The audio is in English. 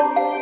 Bye.